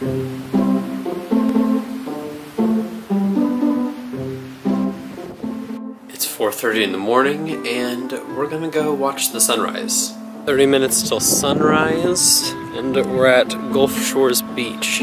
It's 4.30 in the morning and we're gonna go watch the sunrise. 30 minutes till sunrise and we're at Gulf Shores Beach.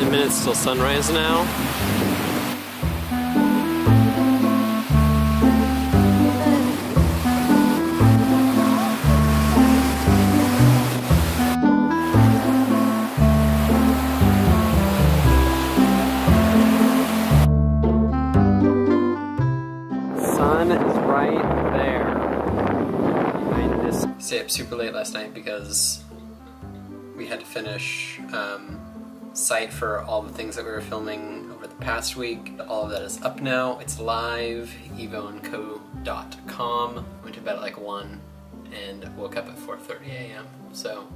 10 minutes till sunrise now. Sun is right there. Stayed up super late last night because we had to finish um, site for all the things that we were filming over the past week. All of that is up now. It's live, evoandco.com. Went to bed at like 1 and woke up at 4.30 a.m. So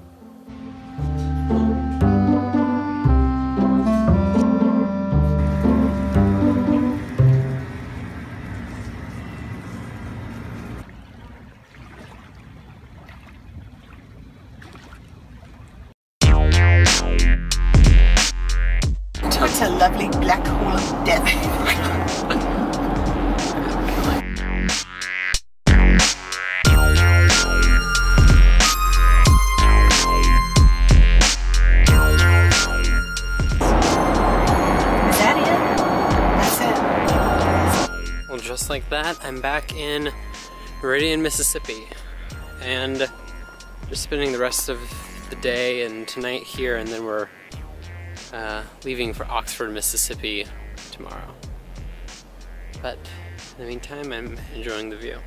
It's a lovely black hole of death. Just like that, I'm back in Meridian, Mississippi, and just spending the rest of the day and tonight here, and then we're uh, leaving for Oxford, Mississippi tomorrow. But in the meantime, I'm enjoying the view.